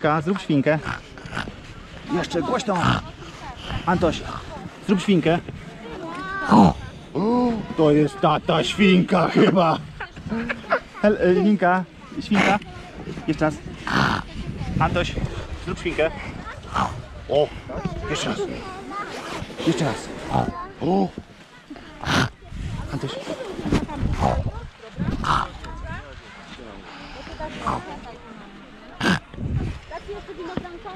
Zrób świnkę. Jeszcze głośno. Antoś, zrób świnkę. To jest tata świnka chyba. Hel, e, Linka, świnka. Jeszcze raz. Antoś, zrób świnkę. O, jeszcze raz. Jeszcze raz. O. Antoś. Dacie jeszcze winodanka?